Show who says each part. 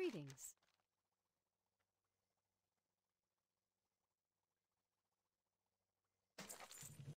Speaker 1: Greetings.